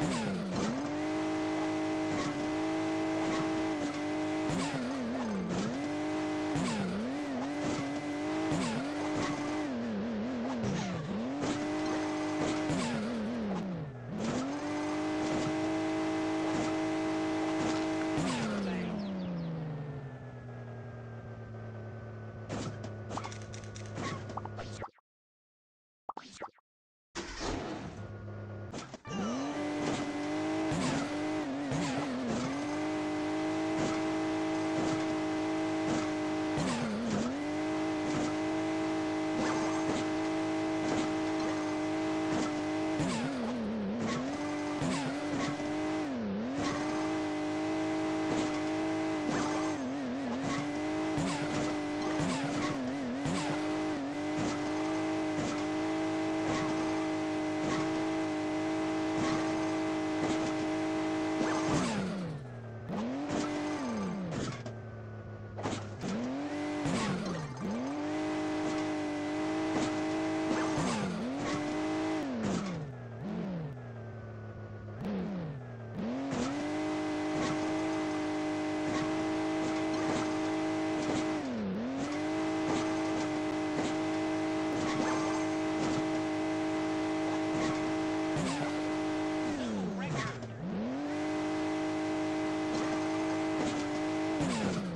Don't shoot!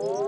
오.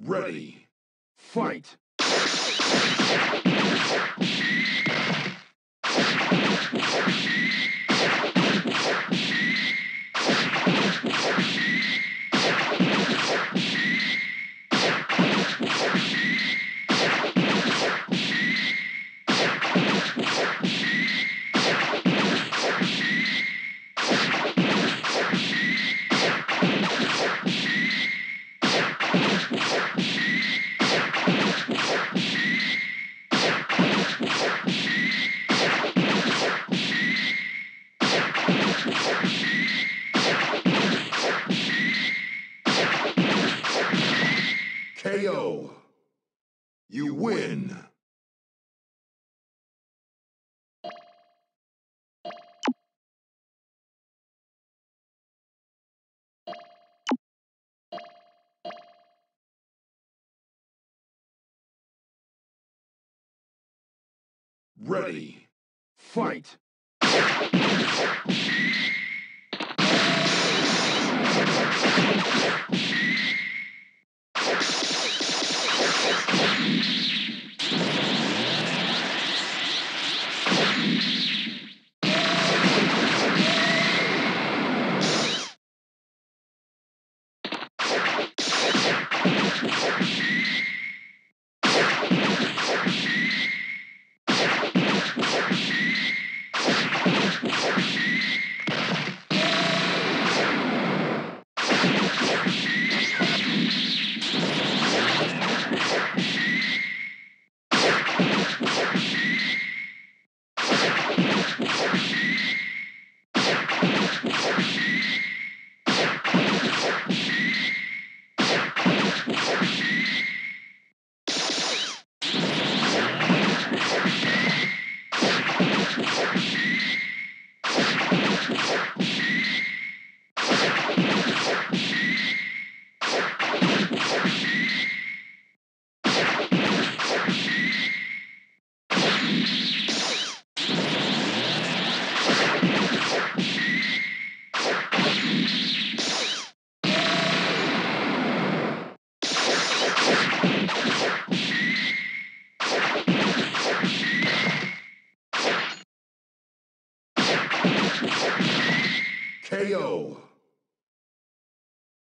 Ready. Fight! KO. You win. Ready. Fight! KO.